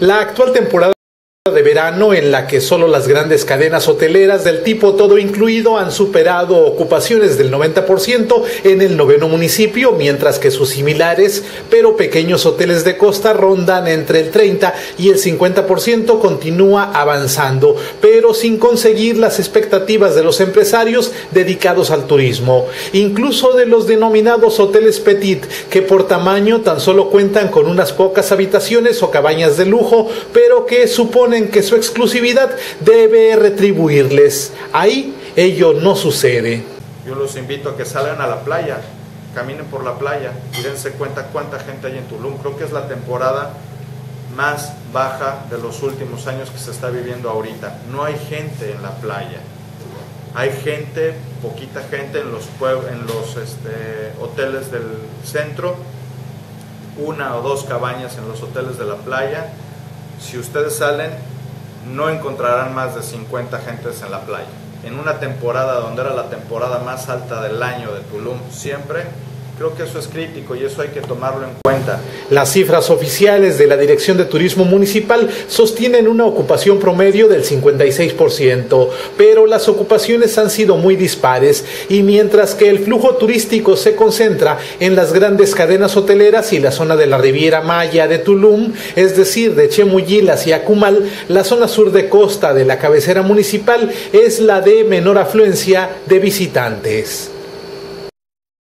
La actual temporada de verano en la que solo las grandes cadenas hoteleras del tipo todo incluido han superado ocupaciones del 90% en el noveno municipio, mientras que sus similares pero pequeños hoteles de costa rondan entre el 30 y el 50% continúa avanzando, pero sin conseguir las expectativas de los empresarios dedicados al turismo, incluso de los denominados hoteles petit, que por tamaño tan solo cuentan con unas pocas habitaciones o cabañas de lujo, pero que suponen que su exclusividad debe retribuirles. Ahí ello no sucede. Yo los invito a que salgan a la playa, caminen por la playa y dense cuenta cuánta gente hay en Tulum. Creo que es la temporada más baja de los últimos años que se está viviendo ahorita. No hay gente en la playa. Hay gente, poquita gente en los, en los este, hoteles del centro, una o dos cabañas en los hoteles de la playa si ustedes salen, no encontrarán más de 50 gentes en la playa. En una temporada donde era la temporada más alta del año de Tulum, siempre Creo que eso es crítico y eso hay que tomarlo en cuenta. Las cifras oficiales de la Dirección de Turismo Municipal sostienen una ocupación promedio del 56%, pero las ocupaciones han sido muy dispares y mientras que el flujo turístico se concentra en las grandes cadenas hoteleras y la zona de la Riviera Maya de Tulum, es decir, de Chemuyil y Acumal, la zona sur de costa de la cabecera municipal es la de menor afluencia de visitantes.